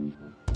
Mm-hmm.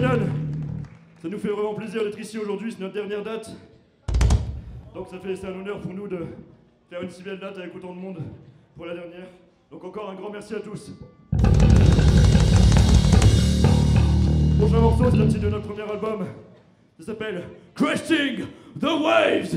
Ça nous fait vraiment plaisir d'être ici aujourd'hui, c'est notre dernière date. Donc ça fait un honneur pour nous de faire une si belle date avec autant de monde pour la dernière. Donc encore un grand merci à tous. Prochain morceau, c'est la petite de notre premier album. Ça s'appelle Cresting the Waves.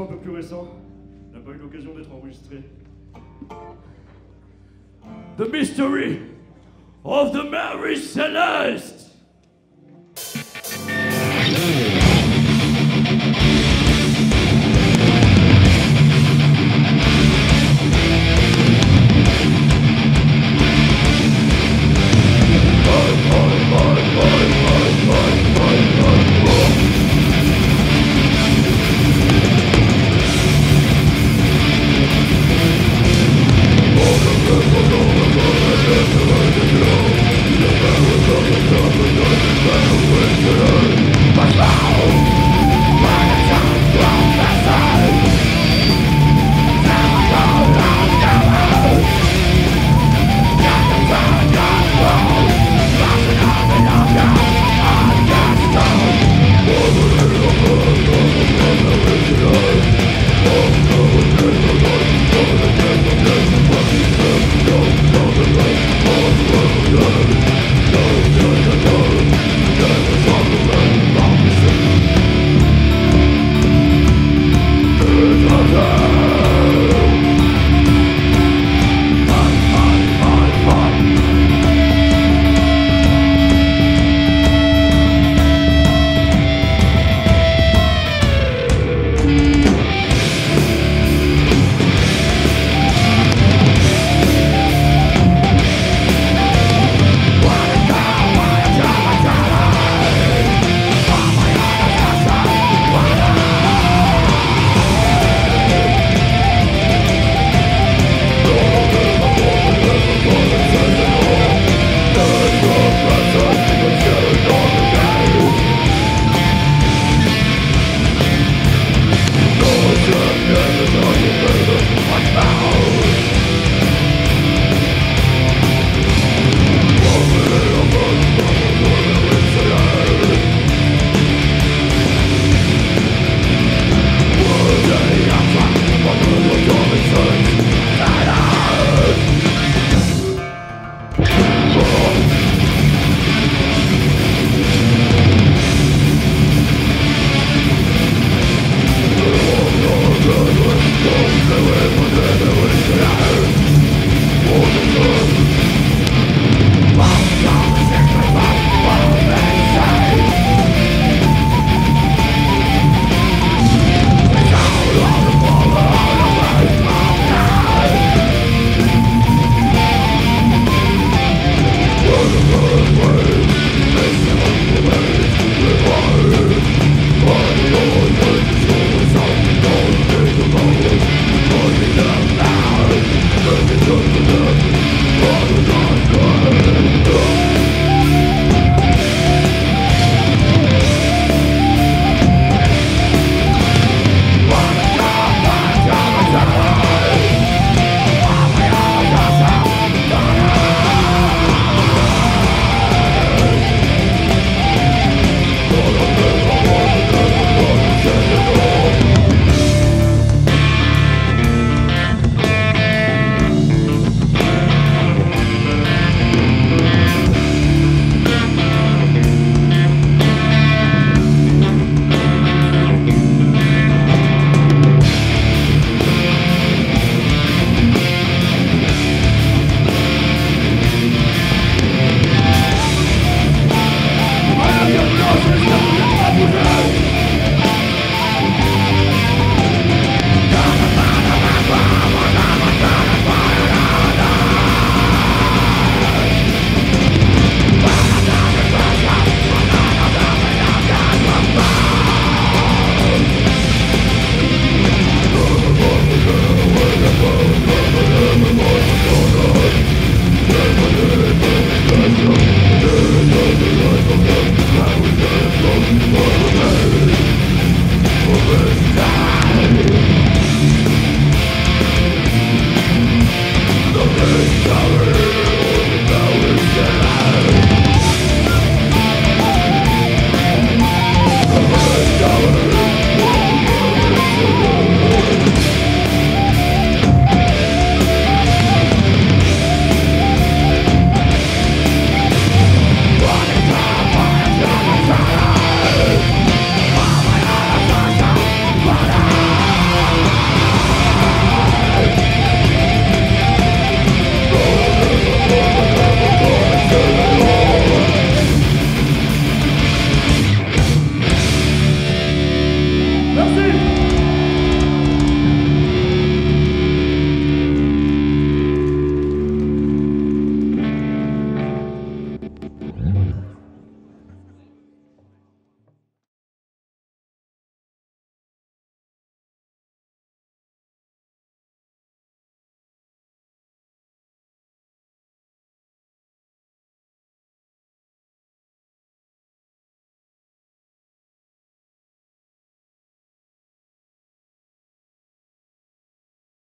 un peu plus récent, n'a pas eu l'occasion d'être enregistré. The Mystery of the Mary Celeste